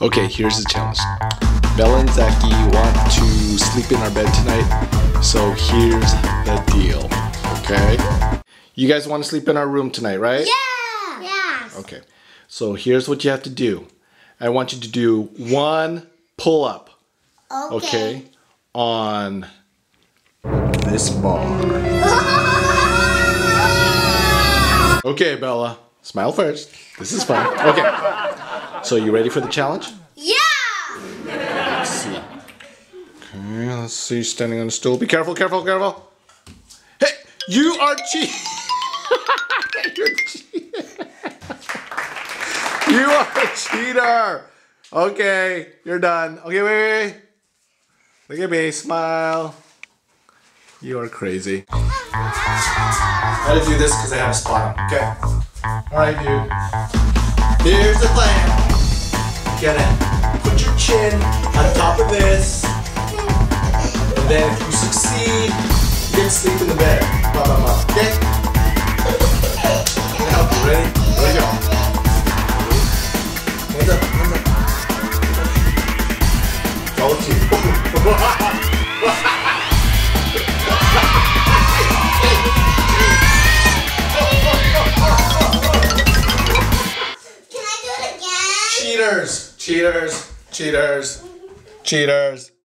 Okay, here's the challenge. Bella and Zachy want to sleep in our bed tonight, so here's the deal. Okay? You guys want to sleep in our room tonight, right? Yeah. Yeah. Okay. So here's what you have to do. I want you to do one pull up, Okay. okay, on this bar. Okay, Bella. Smile first. This is fun. Okay. So you ready for the challenge? yeah. Let's see. Okay, let's see. Standing on a stool. Be careful, careful, careful. Hey, you are cheating. You're cheating. you are a cheater. Okay, you're done. Okay, wait, wait, wait. Look at me. Smile. You are crazy. I Gotta do this because I have a spot. Okay. All right, dude. Here's the plan. Get it. Put your chin on top of this. And then if you succeed, you get to sleep in the bed. Blah, blah, blah. Okay? Now, you ready? Cheaters, cheaters, cheaters.